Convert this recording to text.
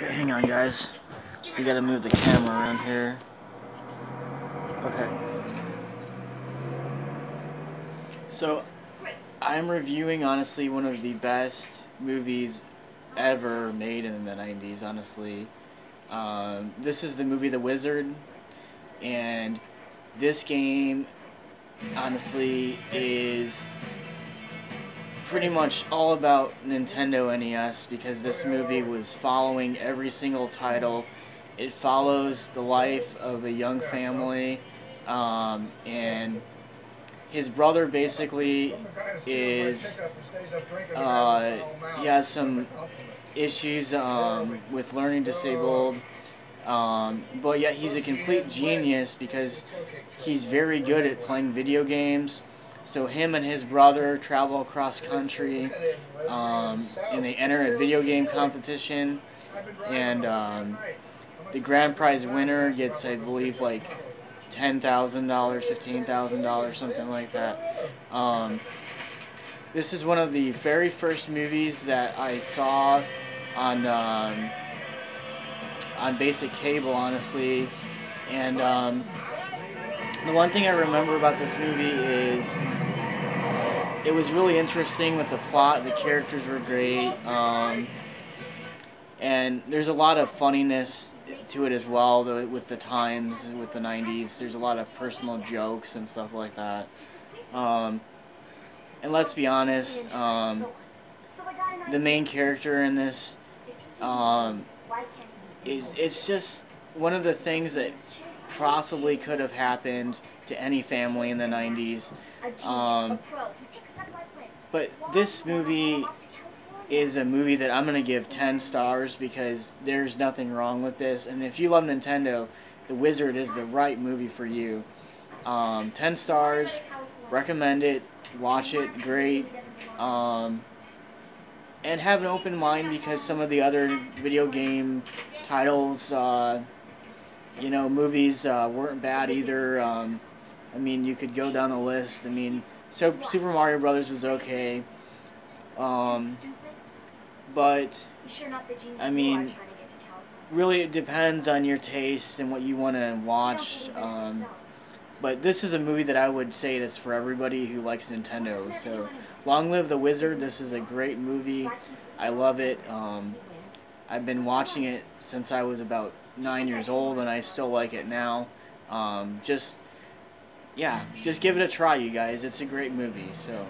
Okay, hang on guys. We gotta move the camera around here. Okay. So, I'm reviewing, honestly, one of the best movies ever made in the 90s, honestly. Um, this is the movie The Wizard, and this game, honestly, is pretty much all about Nintendo NES because this movie was following every single title. It follows the life of a young family, um, and his brother basically is uh, he has some issues um, with learning disabled, um, but yet he's a complete genius because he's very good at playing video games. So him and his brother travel across country, um, and they enter a video game competition, and um, the grand prize winner gets, I believe, like ten thousand dollars, fifteen thousand dollars, something like that. Um, this is one of the very first movies that I saw on um, on basic cable, honestly, and um, the one thing I remember about this movie is it was really interesting with the plot. The characters were great, um, and there's a lot of funniness to it as well. The, with the times, with the '90s, there's a lot of personal jokes and stuff like that. Um, and let's be honest, um, the main character in this um, is it's just one of the things that possibly could have happened to any family in the 90s. Um, but this movie is a movie that I'm going to give 10 stars because there's nothing wrong with this. And if you love Nintendo, The Wizard is the right movie for you. Um, 10 stars, recommend it, watch it, great. Um, and have an open mind because some of the other video game titles, uh, you know, movies uh, weren't bad either. Um, I mean, you could go down the list. I mean, so Super Mario Brothers was okay. Um, but I mean, really, it depends on your taste and what you want to watch. Um, but this is a movie that I would say that's for everybody who likes Nintendo. So, long live the Wizard! This is a great movie. I love it. Um, I've been watching it since I was about nine years old, and I still like it now. Um, just, yeah, just give it a try, you guys. It's a great movie. So.